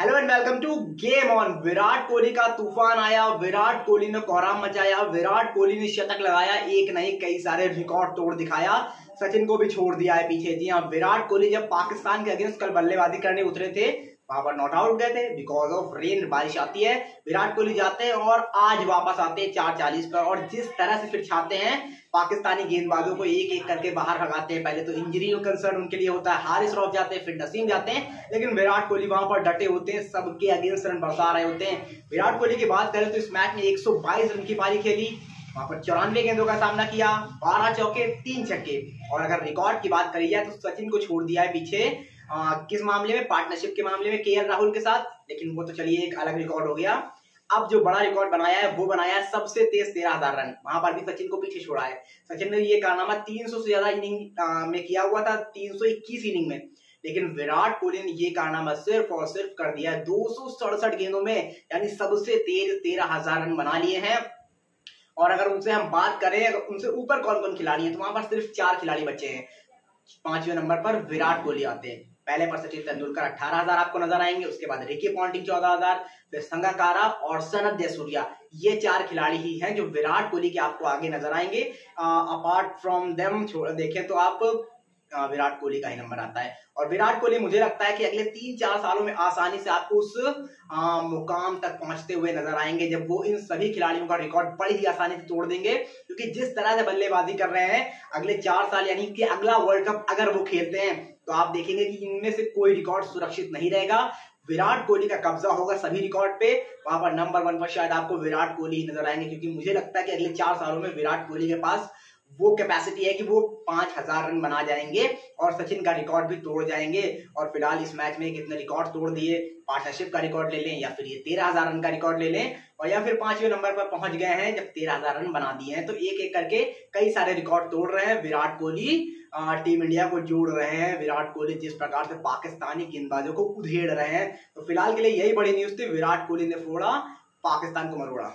Hello and welcome to game on Virat Kohli का तूफ़ान आया, विराट कोहली ने कोहराम मचाया, विराट कोहली ने शतक लगाया, एक नहीं, कई सारे रिकॉर्ड तोड़ दिखाया। सचिन को भी छोड़ दिया है पीछे। जी हाँ विराट कोहली जब पाकिस्तान के अगेंस्ट कल बल्लेबाजी करने उतरे थे, वहाँ पर नॉट आउट गए थे। बिकॉज़ ऑफ़ रेन बारिश आती है, विराट कोहली जाते हैं और आज वापस आते हैं चार चालीस पर। और जिस तरह से फिर छाते हैं, पाकिस्तानी गेंदबाजों को एक एक करके बाहर भगाते हैं। पहले तो इंजरी कंसर्न उनके लिए होता है हारिस रॉफ जाते हैं, फिर नसीम जाते हैं। लेकिन विराट कोहली वहाँ पर डटे होते हैं, सबके अगेंस्ट रन बरसा रहे होते हैं। विराट कोहली की बात करें तो इस मैच में 122 रन की पारी खेली। वहाँ पर चौरानवे गेंदों का सामना किया बारह चौके तीन छक्के। और अगर रिकॉर्ड की बात करी जाए तो सचिन को छोड़ दिया है पीछे। आ, किस मामले में? पार्टनरशिप के मामले में के राहुल के साथ। लेकिन वो तो चलिए एक अलग रिकॉर्ड हो गया। अब जो बड़ा रिकॉर्ड बनाया है वो बनाया है सबसे तेज तेरह हज़ार रन। वहाँ पर भी सचिन को पीछे छोड़ा है। सचिन ने ये कारनामा 300 से ज़्यादा इनिंग में किया हुआ था 321 इनिंग में। लेकिन विराट कोहली ने ये कारनामा सिर्फ़ और सिर्फ़ कर दिया है। दो सौ सड़सठ गेंदों में यानी सबसे तेज तेरह हज़ार रन बना लिए हैं। और अगर उनसे हम बात करें, अगर उनसे ऊपर कौन कौन खिलाड़ी है तो वहाँ पर सिर्फ़ चार खिलाड़ी बचे हैं। पाँचवें नंबर पर विराट कोहली आते हैं। पहले पर सचिन तेंदुलकर अठारह हज़ार आपको नज़र आएँगे, उसके बाद रिकी पॉन्टिंग चौदह हज़ार, फिर संगाकारा और सनत जयसूर्या। ये चार खिलाड़ी ही हैं जो विराट कोहली के आपको आगे नज़र आएँगे। अपार्ट फ्रॉम देम देखें तो आप विराट कोहली का ही नंबर आता है। और विराट कोहली मुझे लगता है कि अगले तीन चार सालों में आसानी से आपको उस आ, मुकाम तक पहुँचते हुए नज़र आएँगे जब वो इन सभी खिलाड़ियों का रिकॉर्ड बड़ी ही आसानी से तोड़ देंगे। क्योंकि जिस तरह से बल्लेबाजी कर रहे हैं अगले चार साल यानी कि अगला वर्ल्ड कप अगर वो खेलते हैं तो आप देखेंगे कि इनमें से कोई रिकॉर्ड सुरक्षित नहीं रहेगा। विराट कोहली का कब्जा होगा सभी रिकॉर्ड पे। वहाँ पर नंबर वन पर शायद आपको विराट कोहली नज़र आएँगे क्योंकि मुझे लगता है कि अगले चार सालों में विराट कोहली के पास वो कैपेसिटी है कि वो पाँच हज़ार रन बना जाएँगे और सचिन का रिकॉर्ड भी तोड़ जाएँगे और फ़िलहाल इस मैच में कितने रिकॉर्ड तोड़ दिए पार्टनरशिप का रिकॉर्ड ले लें या फिर ये तेरह हज़ार रन का रिकॉर्ड ले लें और या फिर पाँचवें नंबर पर पहुँच गए हैं जब तेरह हज़ार रन बना दिए हैं। तो एक एक करके कई सारे रिकॉर्ड तोड़ रहे हैं। विराट कोहली टीम इंडिया को जोड़ रहे हैं। विराट कोहली जिस प्रकार से पाकिस्तानी गेंदबाजों को उधेड़ रहे हैं। तो फ़िलहाल के लिए यही बड़ी न्यूज़ थी। विराट कोहली ने फोड़ा, पाकिस्तान को मरोड़ा।